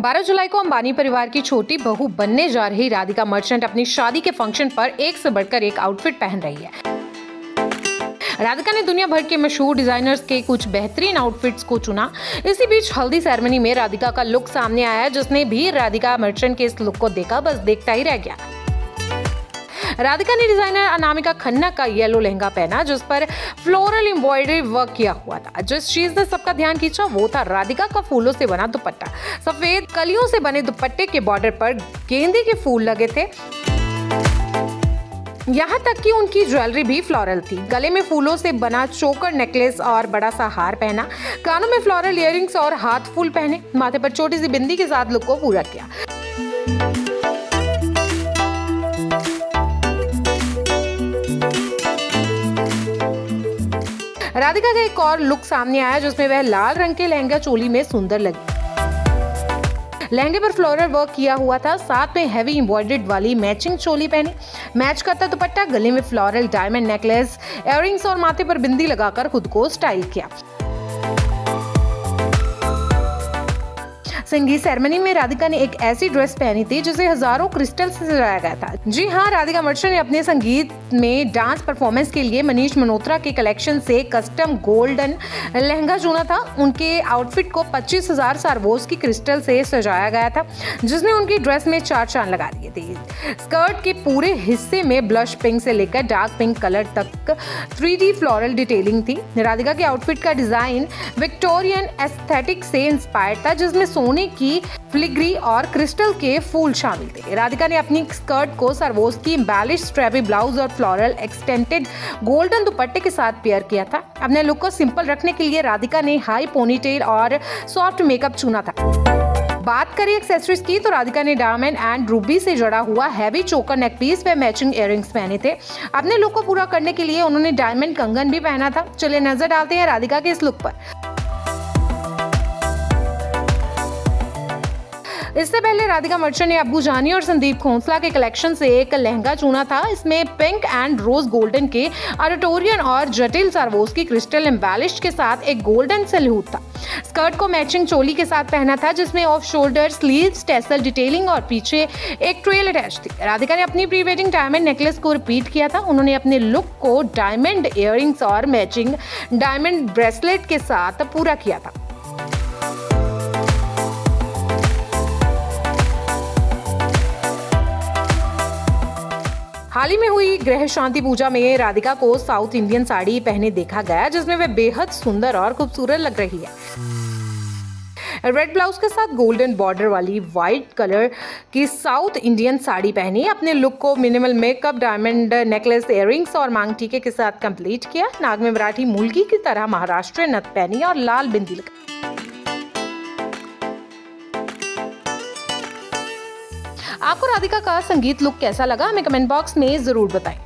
12 जुलाई को अंबानी परिवार की छोटी बहू बनने जा रही राधिका मर्चेंट अपनी शादी के फ़ंक्शन पर एक से बढ़कर एक आउटफिट पहन रही है। राधिका ने दुनिया भर के मशहूर डिजाइनर्स के कुछ बेहतरीन आउटफिट्स को चुना। इसी बीच हल्दी सेरेमनी में राधिका का लुक सामने आया, जिसने भी राधिका मर्चेंट के इस लुक को देखा, बस देखता ही रह गया। राधिका ने डिज़ाइनर अनामिका खन्ना का येलो लहंगा पहना, जिस पर फ्लोरल एम्ब्रॉयडरी वर्क किया हुआ था। जिस चीज़ ने सबका ध्यान खींचा, वो था राधिका का फूलों से बना दुपट्टा। सफ़ेद कलियों से बने दुपट्टे के बॉर्डर पर गेंदे के फूल लगे थे। यहाँ तक कि उनकी ज्वेलरी भी फ्लोरल थी। गले में फूलों से बना चोकर नेकलेस और बड़ा सा हार पहना, कानों में फ्लोरल इयरिंग्स और हाथ फूल पहने, माथे पर छोटी सी बिंदी के साथ लुक को पूरा किया। राधिका का एक और लुक सामने आया, जिसमें वह लाल रंग के लहंगा चोली में सुंदर लगी, लहंगे पर फ्लोरल वर्क किया हुआ था, साथ में हैवी एम्ब्रॉयडर्ड वाली मैचिंग चोली पहनी। मैच करता दुपट्टा, गले में फ्लोरल डायमंड नेकलेस एयरिंग्स और माथे पर बिंदी लगाकर खुद को स्टाइल किया। संगीत सेरेमनी में राधिका ने एक ऐसी ड्रेस पहनी थी जिसे हज़ारों क्रिस्टल से सजाया गया था। जी हाँ राधिका मर्चेंट ने अपने संगीत में डांस परफॉर्मेंस के लिए मनीष मल्होत्रा के कलेक्शन से कस्टम गोल्डन लहंगा चुना था। उनके आउटफिट को पच्चीस हज़ार सारवोस की क्रिस्टल से सजाया गया था, जिसने उनकी ड्रेस में चार चाँद लगा दिए थे। स्कर्ट के पूरे हिस्से में ब्लश पिंक से लेकर डार्क पिंक कलर तक थ्री फ्लोरल डिटेलिंग थी। राधिका के आउटफिट का डिज़ाइन विक्टोरियन एस्थेटिक से इंस्पायर्ड था, जिसमें सोने सोने की फ्लिग्री और क्रिस्टल के फूल शामिल थे। राधिका ने अपनी स्कर्ट को सरवोस की बैलिश स्ट्रेपी ब्लाउज और फ्लोरल एक्सटेंटेड गोल्डन दुपट्टे के साथ पेयर किया था। अपने लुक को सिंपल रखने के लिए राधिका ने हाई पोनीटेल और सॉफ्ट मेकअप चुना था। बात करें एक्सेसरीज की तो राधिका ने डायमंड एंड रूबी से जड़ा हुआ हैवी चोकर नेक पीस व मैचिंग इयरिंग्स पहने थे। अपने लुक को पूरा करने के लिए उन्होंने डायमंड कंगन भी पहना था। चलिए नज़र डालते हैं राधिका के इस लुक पर। इससे पहले राधिका मर्चेंट ने अबू जानी और संदीप खोंसला के कलेक्शन से एक लहंगा चुना था। इसमें पिंक एंड रोज गोल्डन के ऑडिटोरियन और जटिल सारवोस की क्रिस्टल एम्बेलिश के साथ एक गोल्डन सल्यूट था। स्कर्ट को मैचिंग चोली के साथ पहना था, जिसमें off shoulder sleeve tassel detailing और पीछे एक ट्रेल अटैच थी। राधिका ने अपनी प्री वेडिंग डायमंड नेकलेस को रिपीट किया था। उन्होंने अपने लुक को डायमंड इयरिंग्स और मैचिंग डायमंड ब्रेसलेट के साथ पूरा किया था। हाल ही में हुई ग्रह शांति पूजा में राधिका को साउथ इंडियन साड़ी पहने देखा गया, जिसमें वह बेहद सुंदर और खूबसूरत लग रही है। रेड ब्लाउज के साथ गोल्डन बॉर्डर वाली व्हाइट कलर की साउथ इंडियन साड़ी पहनी, अपने लुक को minimal makeup diamond necklace earrings और मांग टीके के साथ कंप्लीट किया। नाग में मराठी मुलगी की तरह महाराष्ट्र नत पहनी और लाल बिंदी लगाई। आपको राधिका का संगीत लुक कैसा लगा, हमें कमेंट बॉक्स में ज़रूर बताएँ।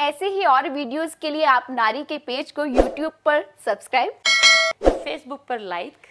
ऐसे ही और वीडियोस के लिए आप नारी के पेज को यूट्यूब पर सब्सक्राइब फेसबुक पर लाइक